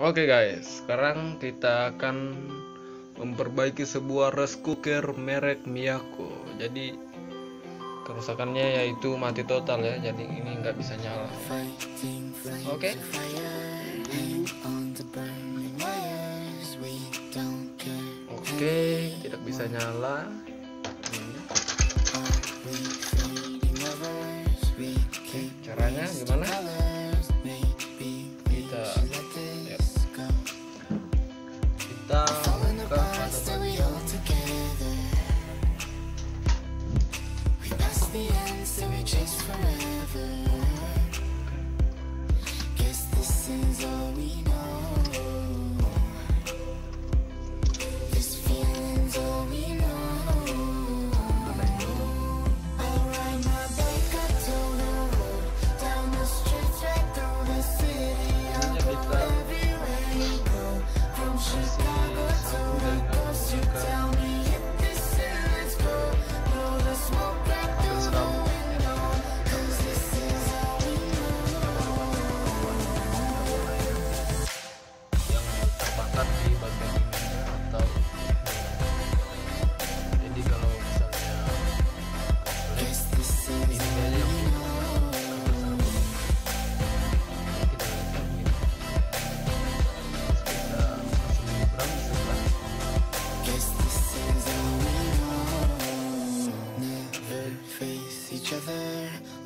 Oke guys, sekarang kita akan memperbaiki sebuah rice cooker merek Miyako. Jadi kerusakannya yaitu mati total ya, jadi ini nggak bisa nyala. Oke. Oke, tidak bisa nyala.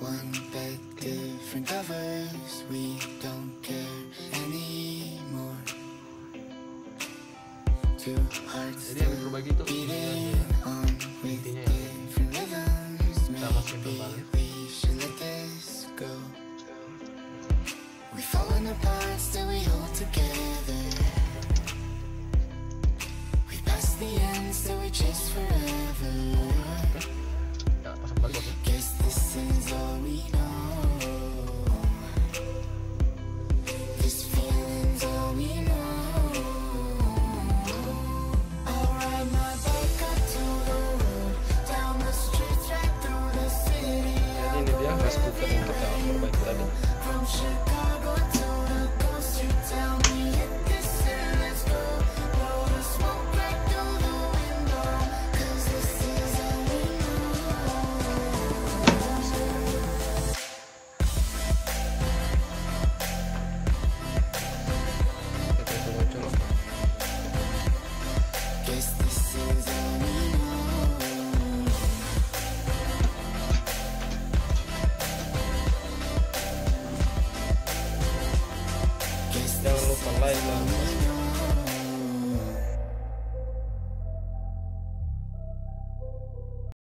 One bed, different covers. We don't care anymore. Two hearts jadi yang diperbaiki itu beating on with different rhythms. Maybe we should let this go. We've fallen apart, still we hold together. We passed the end, still we chase forever. Desculpa, né?